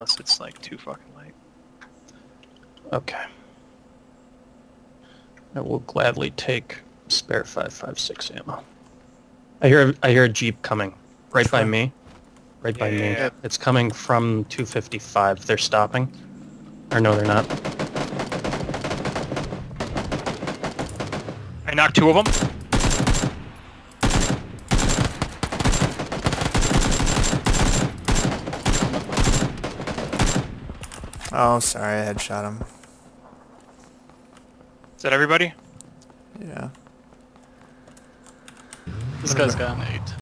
Unless it's like too fucking late. Okay. I will gladly take spare 556 ammo. I hear I hear a jeep coming right by me. Right by me. Yeah. It's coming from 255. They're stopping. Or no, they're not. I knocked two of them. Oh, sorry, I headshot him. Is that everybody? Yeah. This guy's got an eight.